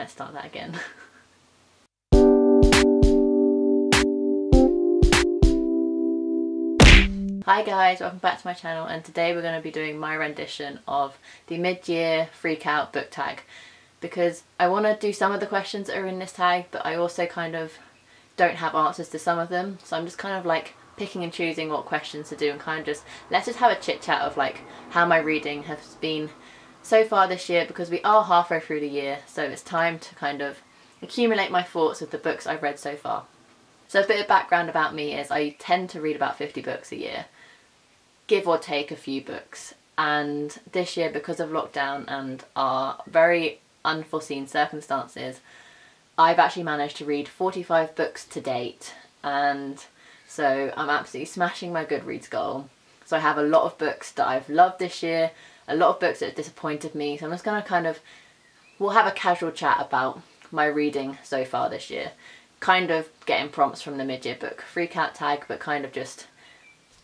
let's start that again. Hi guys, welcome back to my channel and today we're going to be doing my rendition of the mid-year freak out book tag because I want to do some of the questions that are in this tag but I also kind of don't have answers to some of them so I'm just kind of like picking and choosing what questions to do and kind of just let's just have a chit chat of like how my reading has been so far this year because we are halfway through the year so it's time to kind of accumulate my thoughts of the books I've read so far. So a bit of background about me is I tend to read about 50 books a year, give or take a few books. And this year, because of lockdown and our very unforeseen circumstances, I've actually managed to read 45 books to date. And so I'm absolutely smashing my Goodreads goal. So I have a lot of books that I've loved this year, a lot of books that have disappointed me. So I'm just going to kind of, we'll have a casual chat about my reading so far this year kind of getting prompts from the mid-year book freak out tag but kind of just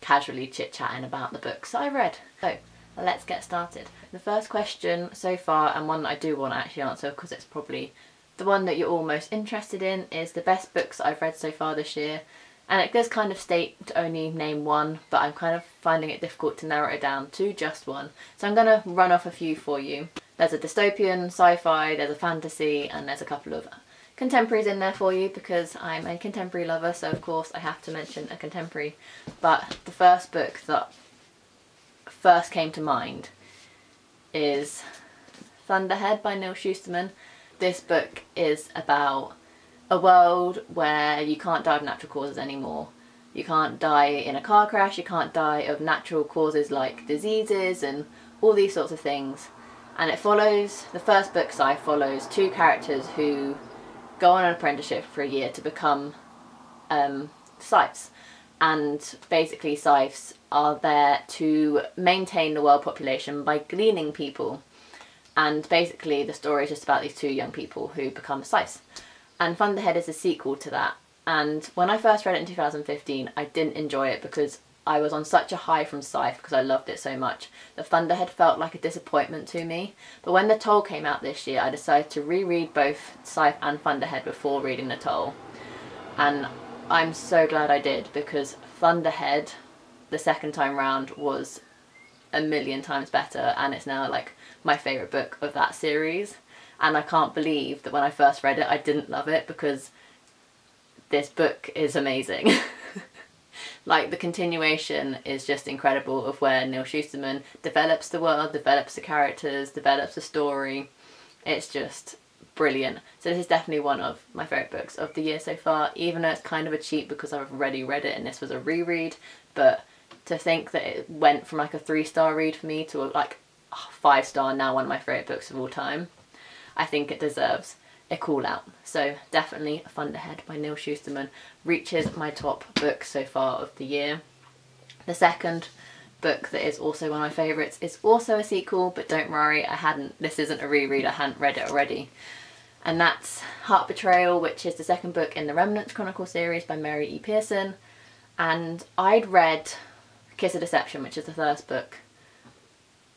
casually chit-chatting about the books I read. So let's get started. The first question so far and one that I do want to actually answer because it's probably the one that you're all most interested in is the best books I've read so far this year and it does kind of state to only name one but I'm kind of finding it difficult to narrow it down to just one so I'm going to run off a few for you. There's a dystopian, sci-fi, there's a fantasy and there's a couple of contemporaries in there for you because I'm a contemporary lover so of course I have to mention a contemporary but the first book that first came to mind is Thunderhead by Neal Shusterman. This book is about a world where you can't die of natural causes anymore. You can't die in a car crash, you can't die of natural causes like diseases and all these sorts of things. And it follows, the first book I follows two characters who go on an apprenticeship for a year to become um, scythes. And basically scythes are there to maintain the world population by gleaning people. And basically the story is just about these two young people who become scythes. And Thunderhead is a sequel to that. And when I first read it in 2015, I didn't enjoy it because I was on such a high from Scythe because I loved it so much. The Thunderhead felt like a disappointment to me, but when The Toll came out this year I decided to reread both Scythe and Thunderhead before reading The Toll. And I'm so glad I did because Thunderhead, the second time round, was a million times better and it's now like my favourite book of that series. And I can't believe that when I first read it I didn't love it because this book is amazing. like the continuation is just incredible of where Neal Shusterman develops the world, develops the characters, develops the story. It's just brilliant. So this is definitely one of my favourite books of the year so far, even though it's kind of a cheat because I've already read it and this was a reread, but to think that it went from like a three star read for me to like five star now one of my favourite books of all time, I think it deserves a call out. So definitely Thunderhead by Neal Shusterman reaches my top book so far of the year. The second book that is also one of my favourites is also a sequel, but don't worry, I hadn't, this isn't a reread, I hadn't read it already. And that's Heart Betrayal, which is the second book in the Remnants Chronicle series by Mary E. Pearson. And I'd read Kiss of Deception, which is the first book,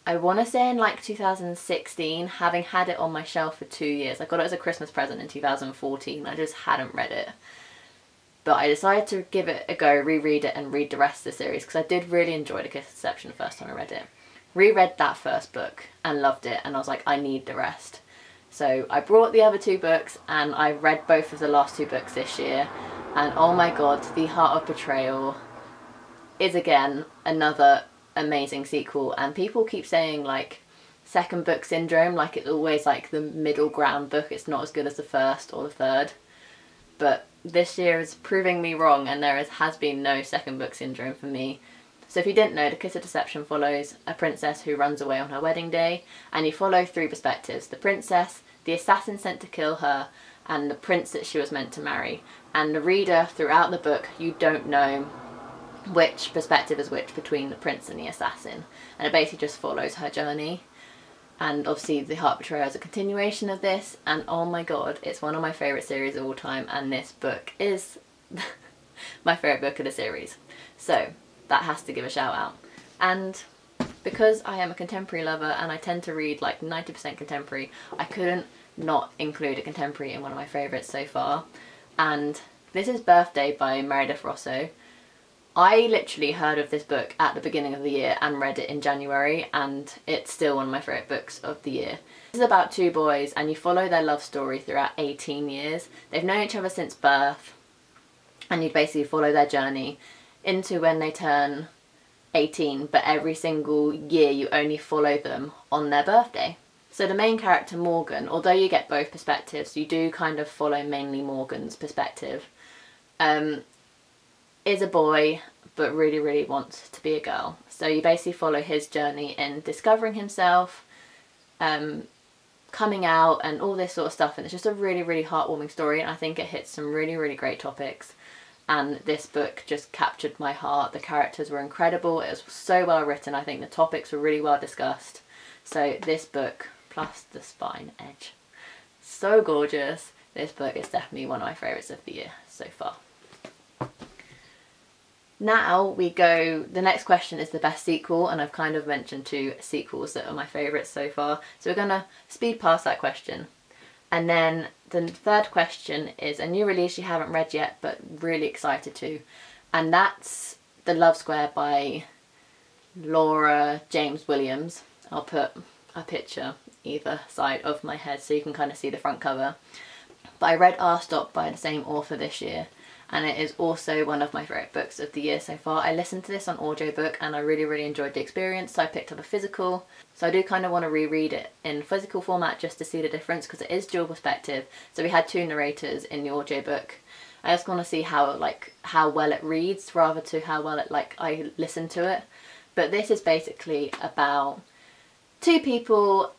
I want to say in like 2016, having had it on my shelf for two years. I got it as a Christmas present in 2014. I just hadn't read it. But I decided to give it a go, reread it and read the rest of the series because I did really enjoy The Kiss Deception the first time I read it. Reread that first book and loved it and I was like, I need the rest. So I brought the other two books and I read both of the last two books this year and oh my god, The Heart of Betrayal is again another amazing sequel and people keep saying like second book syndrome like it's always like the middle ground book it's not as good as the first or the third. But this year is proving me wrong and there is, has been no second book syndrome for me. So if you didn't know the kiss of deception follows a princess who runs away on her wedding day and you follow three perspectives the princess the assassin sent to kill her and the prince that she was meant to marry. And the reader throughout the book you don't know which perspective is which between the prince and the assassin. And it basically just follows her journey. And obviously the heart betrayal is a continuation of this. And oh my god it's one of my favourite series of all time. And this book is my favourite book of the series. So that has to give a shout out. And because I am a contemporary lover and I tend to read like 90% contemporary I couldn't not include a contemporary in one of my favourites so far. And this is Birthday by Meredith Russo. I literally heard of this book at the beginning of the year and read it in January and it's still one of my favourite books of the year. This is about two boys and you follow their love story throughout 18 years. They've known each other since birth and you basically follow their journey into when they turn 18 but every single year you only follow them on their birthday. So the main character Morgan, although you get both perspectives, you do kind of follow mainly Morgan's perspective. Um, is a boy but really really wants to be a girl. So you basically follow his journey in discovering himself, um, coming out and all this sort of stuff and it's just a really really heartwarming story and I think it hits some really really great topics and this book just captured my heart. The characters were incredible, it was so well written, I think the topics were really well discussed. So this book plus the spine edge. So gorgeous. This book is definitely one of my favourites of the year so far. Now we go, the next question is the best sequel and I've kind of mentioned two sequels that are my favourites so far. So we're going to speed past that question. And then the third question is a new release you haven't read yet but really excited to. And that's The Love Square by Laura Jane Williams. I'll put a picture either side of my head so you can kind of see the front cover. But I read Our Stop by the same author this year and it is also one of my favourite books of the year so far. I listened to this on audiobook and I really really enjoyed the experience so I picked up a physical. So I do kind of want to reread it in physical format just to see the difference because it is dual perspective. So we had two narrators in the audiobook. I just want to see how like how well it reads rather to how well it like I listen to it. But this is basically about two people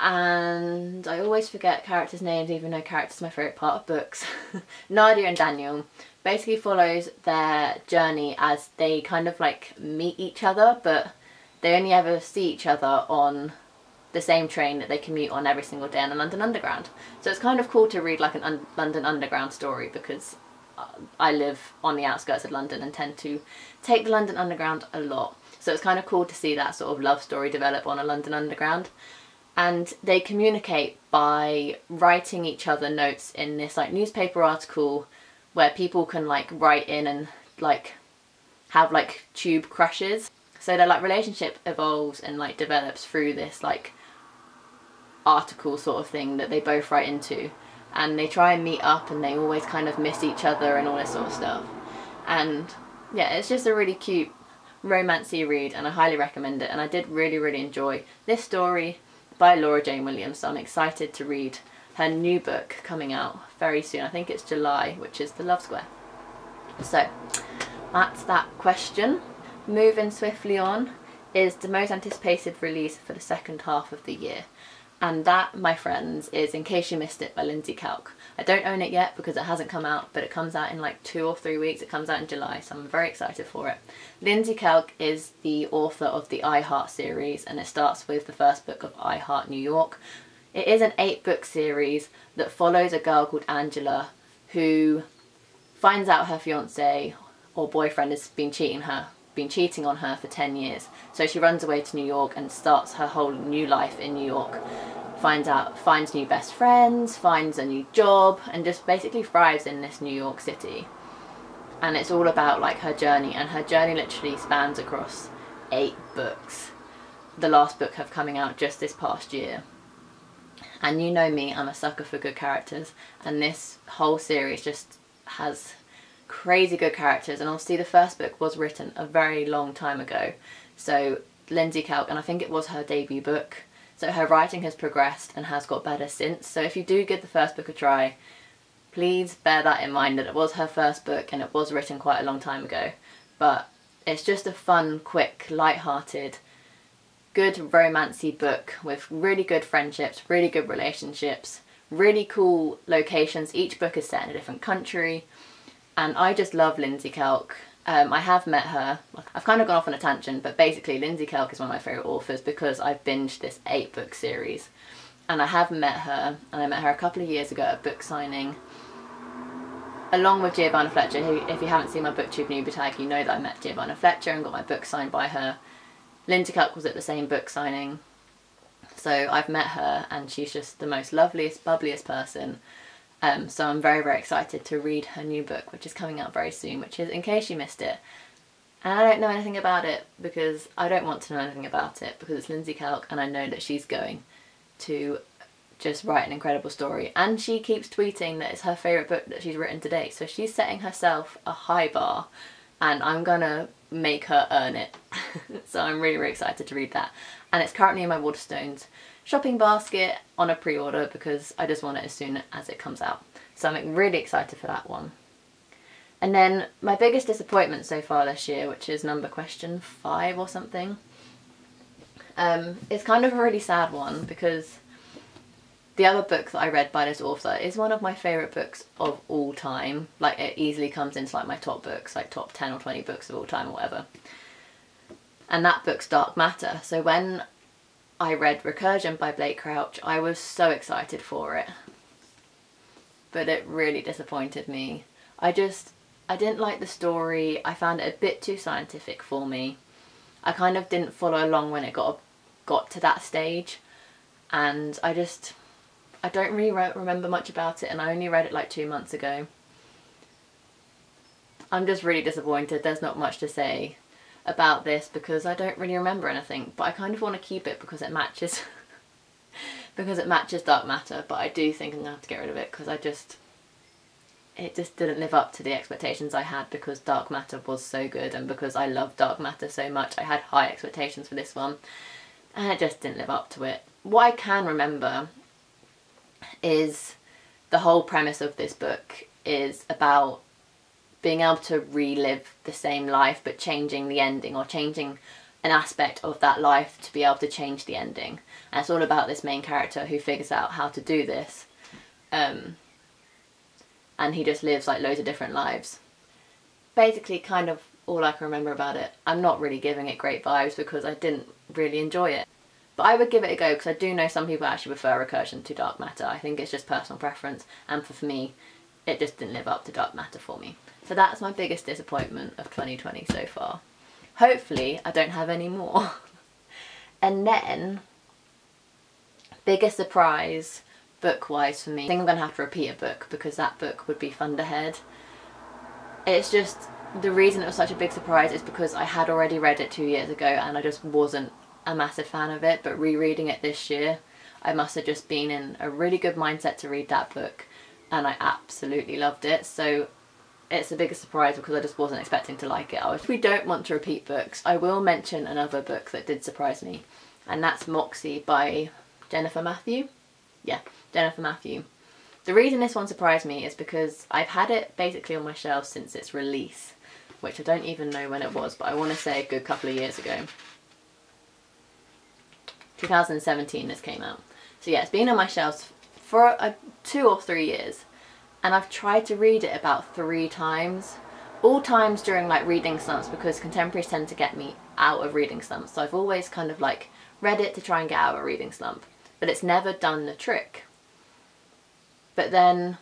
and I always forget characters' names even though characters are my favourite part of books. Nadia and Daniel basically follows their journey as they kind of like meet each other but they only ever see each other on the same train that they commute on every single day on the London Underground. So it's kind of cool to read like an un London Underground story because uh, I live on the outskirts of London and tend to take the London Underground a lot. So it's kind of cool to see that sort of love story develop on a London Underground and they communicate by writing each other notes in this like newspaper article where people can like write in and like have like tube crushes. So their like relationship evolves and like develops through this like article sort of thing that they both write into. And they try and meet up and they always kind of miss each other and all this sort of stuff. And yeah it's just a really cute romancy read and I highly recommend it. And I did really really enjoy this story by Laura Jane Williams. So I'm excited to read her new book coming out very soon. I think it's July, which is The Love Square. So that's that question. Moving swiftly on is the most anticipated release for the second half of the year. And that, my friends, is In Case You Missed It by Lindsey Kelk. I don't own it yet because it hasn't come out, but it comes out in like two or three weeks. It comes out in July, so I'm very excited for it. Lindsey Kelk is the author of the I Heart series, and it starts with the first book of I Heart New York. It is an eight book series that follows a girl called Angela who finds out her fiance or boyfriend has been cheating her been cheating on her for 10 years so she runs away to New York and starts her whole new life in New York finds out, finds new best friends, finds a new job, and just basically thrives in this New York City. And it's all about like her journey, and her journey literally spans across eight books. The last book have coming out just this past year. And you know me, I'm a sucker for good characters, and this whole series just has crazy good characters. And obviously, the first book was written a very long time ago, so Lindsey Kelk, and I think it was her debut book so her writing has progressed and has got better since. So if you do give the first book a try, please bear that in mind that it was her first book and it was written quite a long time ago. But it's just a fun, quick, light-hearted, good romancy book with really good friendships, really good relationships, really cool locations. Each book is set in a different country. And I just love Lindsey Kelk. Um, I have met her. I've kind of gone off on a tangent, but basically Lindsey Kelk is one of my favourite authors because I've binged this eight book series. And I have met her, and I met her a couple of years ago at a book signing along with Giovanna Fletcher, who, if you haven't seen my booktube newbie tag, you know that I met Giovanna Fletcher and got my book signed by her. Lindsey Kelk was at the same book signing. So I've met her and she's just the most loveliest, bubbliest person. Um, so I'm very, very excited to read her new book, which is coming out very soon, which is In Case You Missed It. And I don't know anything about it because I don't want to know anything about it because it's Lindsey Kelk and I know that she's going to just write an incredible story. And she keeps tweeting that it's her favourite book that she's written to date. So she's setting herself a high bar and I'm gonna make her earn it. so I'm really, really excited to read that. And it's currently in my Waterstones shopping basket on a pre-order because I just want it as soon as it comes out. So I'm really excited for that one. And then my biggest disappointment so far this year, which is number question five or something, um, it's kind of a really sad one because the other book that I read by this author is one of my favourite books of all time. Like it easily comes into like my top books, like top 10 or 20 books of all time or whatever. And that book's Dark Matter. So when I read Recursion by Blake Crouch, I was so excited for it. But it really disappointed me. I just, I didn't like the story. I found it a bit too scientific for me. I kind of didn't follow along when it got got to that stage, and I just I don't really re remember much about it, and I only read it like two months ago. I'm just really disappointed. There's not much to say about this because I don't really remember anything, but I kind of want to keep it because it matches because it matches Dark Matter, but I do think I'm to have to get rid of it because I just it just didn't live up to the expectations I had because Dark Matter was so good and because I love Dark Matter so much I had high expectations for this one and it just didn't live up to it. What I can remember is the whole premise of this book is about being able to relive the same life but changing the ending or changing an aspect of that life to be able to change the ending. And it's all about this main character who figures out how to do this. Um, and he just lives like loads of different lives. Basically kind of all I can remember about it. I'm not really giving it great vibes because I didn't really enjoy it. But I would give it a go because I do know some people actually prefer Recursion to Dark Matter. I think it's just personal preference and for, for me it just didn't live up to Dark Matter for me. So that's my biggest disappointment of 2020 so far. Hopefully I don't have any more. and then, biggest surprise book-wise for me. I think I'm going to have to repeat a book because that book would be Thunderhead. It's just, the reason it was such a big surprise is because I had already read it two years ago and I just wasn't a massive fan of it, but rereading it this year, I must have just been in a really good mindset to read that book and I absolutely loved it. So it's a bigger surprise because I just wasn't expecting to like it. If we don't want to repeat books, I will mention another book that did surprise me and that's Moxie by Jennifer Mathieu. Yeah, Jennifer Mathieu. The reason this one surprised me is because I've had it basically on my shelf since its release, which I don't even know when it was, but I want to say a good couple of years ago. 2017 this came out. So yeah, it's been on my shelves for a, two or three years and I've tried to read it about three times. All times during like reading slumps because contemporaries tend to get me out of reading slumps. So I've always kind of like read it to try and get out of a reading slump but it's never done the trick. But then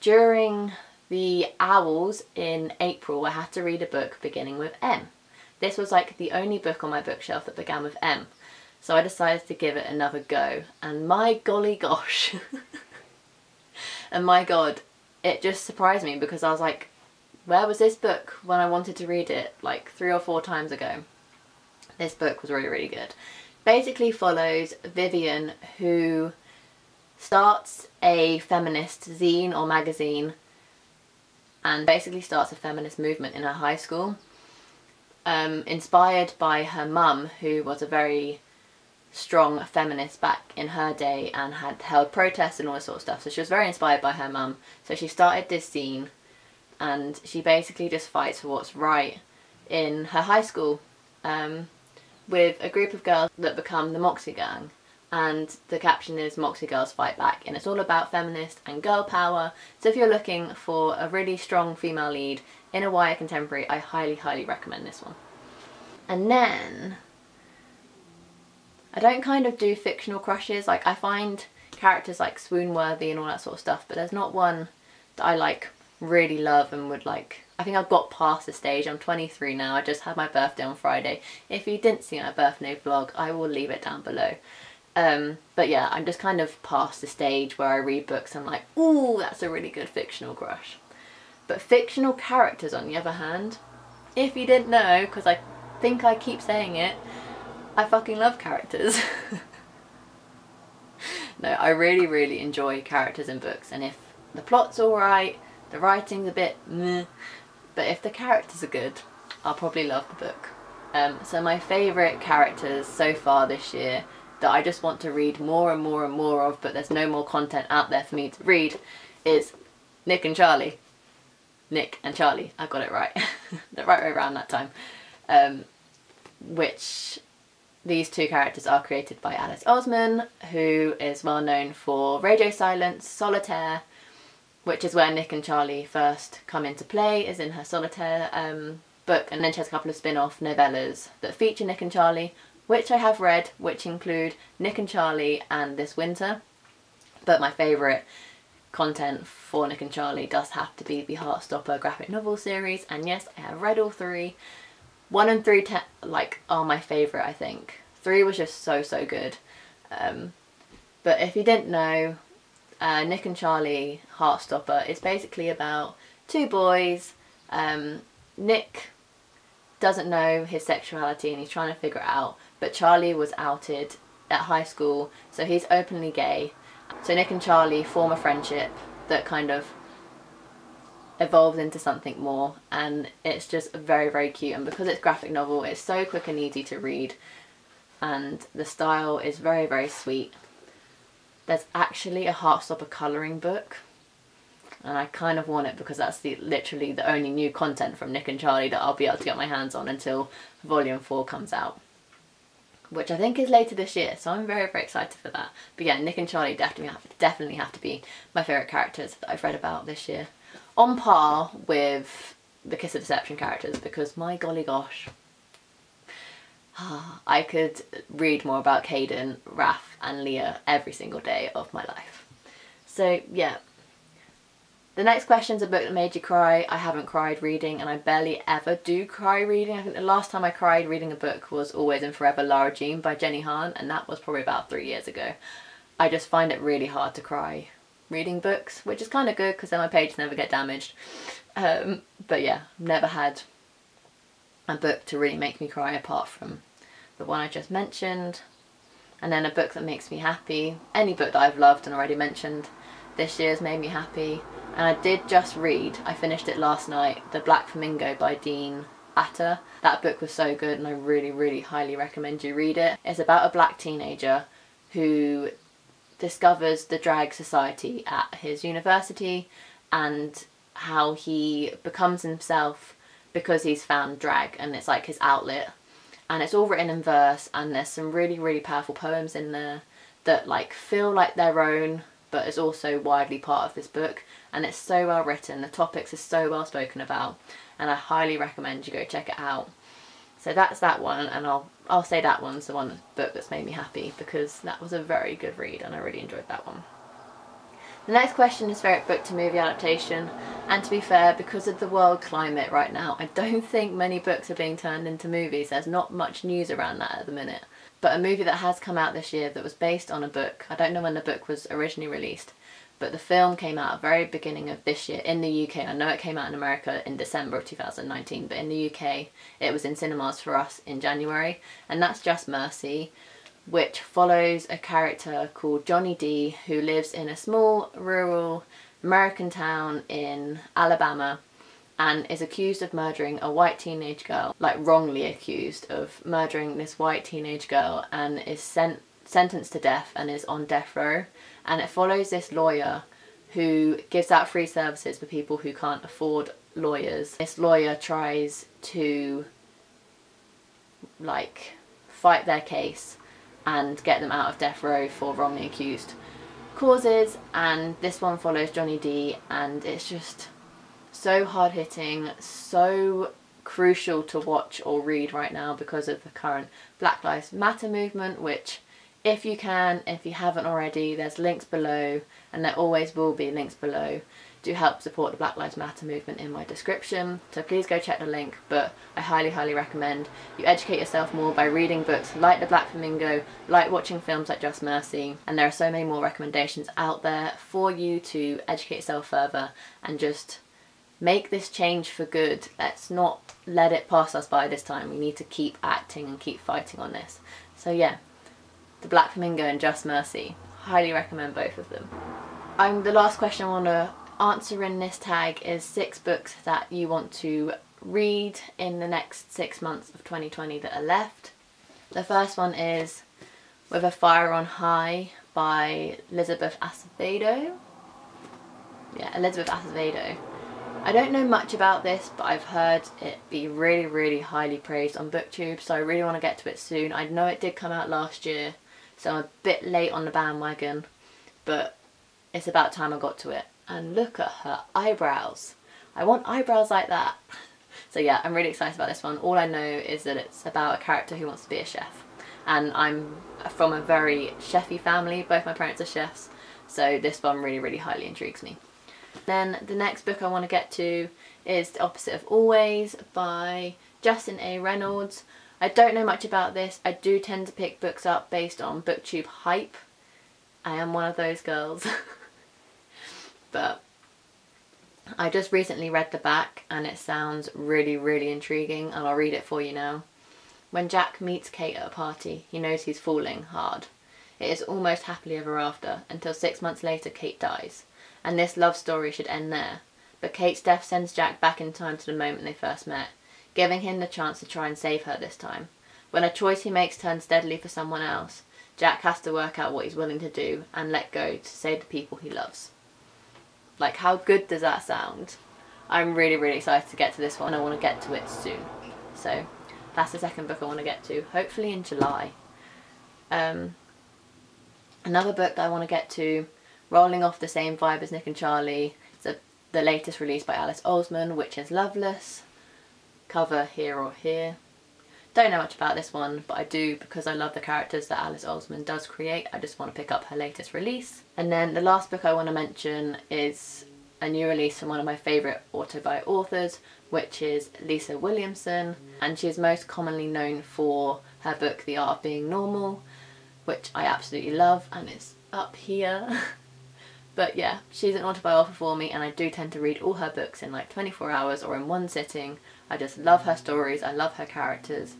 during the OWLs in April I had to read a book beginning with M. This was like the only book on my bookshelf that began with M. So I decided to give it another go and my golly gosh and my god it just surprised me because I was like where was this book when I wanted to read it like three or four times ago. This book was really really good basically follows Vivian who starts a feminist zine or magazine and basically starts a feminist movement in her high school. Um, inspired by her mum who was a very strong feminist back in her day and had held protests and all this sort of stuff. So she was very inspired by her mum. So she started this scene and she basically just fights for what's right in her high school. Um, with a group of girls that become the Moxie Gang and the caption is Moxie Girls Fight Back and it's all about feminist and girl power so if you're looking for a really strong female lead in a YA contemporary I highly highly recommend this one. And then I don't kind of do fictional crushes like I find characters like swoon-worthy and all that sort of stuff but there's not one that I like really love and would like I think I've got past the stage. I'm 23 now. I just had my birthday on Friday. If you didn't see my birthday vlog, I will leave it down below. Um, but yeah, I'm just kind of past the stage where I read books and I'm like, ooh, that's a really good fictional crush. But fictional characters, on the other hand, if you didn't know, because I think I keep saying it, I fucking love characters. no, I really, really enjoy characters in books, and if the plot's alright, the writing's a bit meh, but if the characters are good, I'll probably love the book. Um, so my favourite characters so far this year that I just want to read more and more and more of, but there's no more content out there for me to read, is Nick and Charlie. Nick and Charlie, I got it right. the right way around that time. Um, which these two characters are created by Alice Oseman, who is well known for Radio Silence, Solitaire, which is where Nick and Charlie first come into play, is in her Solitaire um, book, and then she has a couple of spin-off novellas that feature Nick and Charlie, which I have read, which include Nick and Charlie and This Winter. But my favourite content for Nick and Charlie does have to be the Heartstopper graphic novel series, and yes, I have read all three. One and three, like, are my favourite, I think. Three was just so, so good. Um, but if you didn't know, uh, Nick and Charlie Heartstopper is basically about two boys. Um, Nick doesn't know his sexuality and he's trying to figure it out but Charlie was outed at high school, so he's openly gay. So Nick and Charlie form a friendship that kind of evolves into something more and it's just very very cute and because it's graphic novel it's so quick and easy to read and the style is very very sweet. There's actually a Heartstopper colouring book and I kind of want it because that's the literally the only new content from Nick and Charlie that I'll be able to get my hands on until volume 4 comes out which I think is later this year, so I'm very, very excited for that. But yeah, Nick and Charlie definitely have, definitely have to be my favourite characters that I've read about this year. On par with the Kiss of Deception characters, because my golly gosh, ah, I could read more about Kaden, Rafe and Lia every single day of my life. So yeah, the next question is a book that made you cry. I haven't cried reading and I barely ever do cry reading. I think the last time I cried reading a book was Always and Forever Lara Jean by Jenny Han and that was probably about three years ago. I just find it really hard to cry reading books, which is kind of good because then my pages never get damaged. Um, but yeah, never had a book to really make me cry apart from the one I just mentioned. And then a book that makes me happy. Any book that I've loved and already mentioned this year has made me happy. And I did just read, I finished it last night, The Black Flamingo by Dean Atta. That book was so good and I really, really highly recommend you read it. It's about a black teenager who discovers the drag society at his university and how he becomes himself because he's found drag and it's like his outlet. And it's all written in verse and there's some really really powerful poems in there that like feel like their own but is also widely part of this book. And it's so well written, the topics are so well spoken about. And I highly recommend you go check it out. So that's that one and I'll I'll say that one's the one book that's made me happy because that was a very good read and I really enjoyed that one. The next question is favourite book to movie adaptation and to be fair because of the world climate right now I don't think many books are being turned into movies there's not much news around that at the minute but a movie that has come out this year that was based on a book. I don't know when the book was originally released, but the film came out at the very beginning of this year in the UK. I know it came out in America in December of 2019, but in the UK it was in cinemas for us in January, and that's Just Mercy, which follows a character called Johnny D who lives in a small rural American town in Alabama and is accused of murdering a white teenage girl, like wrongly accused of murdering this white teenage girl and is sent sentenced to death and is on death row and it follows this lawyer who gives out free services for people who can't afford lawyers. This lawyer tries to like fight their case and get them out of death row for wrongly accused causes and this one follows Johnny D and it's just so hard hitting, so crucial to watch or read right now because of the current Black Lives Matter movement, which if you can, if you haven't already, there's links below and there always will be links below to help support the Black Lives Matter movement in my description. So please go check the link, but I highly, highly recommend you educate yourself more by reading books like The Black Flamingo, like watching films like Just Mercy, and there are so many more recommendations out there for you to educate yourself further and just make this change for good. Let's not let it pass us by this time. We need to keep acting and keep fighting on this. So yeah, The Black Flamingo and Just Mercy. Highly recommend both of them. I'm the last question I want to answer in this tag is six books that you want to read in the next six months of 2020 that are left. The first one is With a Fire on High by Elizabeth Acevedo. Yeah, Elizabeth Acevedo. I don't know much about this, but I've heard it be really, really highly praised on BookTube, so I really want to get to it soon. I know it did come out last year, so I'm a bit late on the bandwagon, but it's about time I got to it and look at her eyebrows. I want eyebrows like that. So yeah, I'm really excited about this one. All I know is that it's about a character who wants to be a chef. And I'm from a very chefy family, both my parents are chefs, so this one really, really highly intrigues me. Then the next book I want to get to is The Opposite of Always by Justin A. Reynolds. I don't know much about this. I do tend to pick books up based on booktube hype. I am one of those girls. but I just recently read the back and it sounds really, really intriguing and I'll read it for you now. When Jack meets Kate at a party, he knows he's falling hard. It is almost happily ever after until six months later Kate dies, and this love story should end there. But Kate's death sends Jack back in time to the moment they first met, giving him the chance to try and save her this time. When a choice he makes turns deadly for someone else, Jack has to work out what he's willing to do and let go to save the people he loves. Like, how good does that sound? I'm really, really excited to get to this one. I want to get to it soon. So, that's the second book I want to get to, hopefully in July. Um, another book that I want to get to, rolling off the same vibe as Nick and Charlie, it's a, the latest release by Alice Oseman, which is Loveless. Cover here or here. Don't know much about this one, but I do because I love the characters that Alice Oseman does create. I just want to pick up her latest release. And then the last book I want to mention is a new release from one of my favourite autobi authors, which is Lisa Williamson. And she is most commonly known for her book The Art of Being Normal, which I absolutely love and it's up here. but yeah, she's an autobiographer for me and I do tend to read all her books in like 24 hours or in one sitting. I just love her stories, I love her characters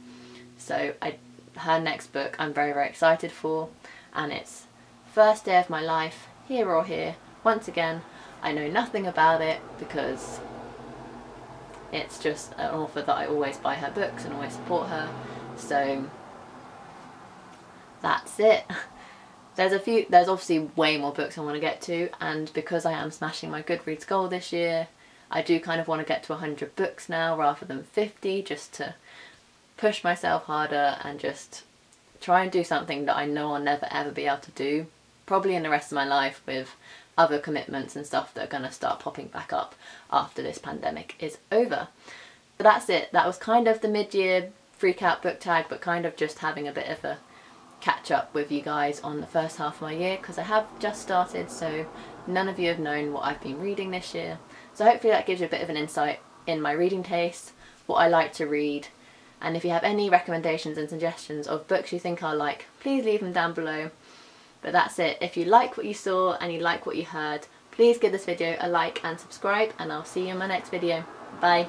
so I, her next book I'm very, very excited for. And it's First Day of My Life, Here or Here. Once again, I know nothing about it because it's just an author that I always buy her books and always support her. So that's it. There's a few, there's obviously way more books I want to get to and because I am smashing my Goodreads goal this year, I do kind of want to get to 100 books now rather than 50 just to push myself harder and just try and do something that I know I'll never ever be able to do, probably in the rest of my life with other commitments and stuff that are going to start popping back up after this pandemic is over. But that's it. That was kind of the mid-year freak out book tag, but kind of just having a bit of a catch up with you guys on the first half of my year because I have just started so none of you have known what I've been reading this year. So hopefully that gives you a bit of an insight in my reading taste, what I like to read, and if you have any recommendations and suggestions of books you think I'll like, please leave them down below. But that's it. If you like what you saw and you like what you heard, please give this video a like and subscribe and I'll see you in my next video. Bye.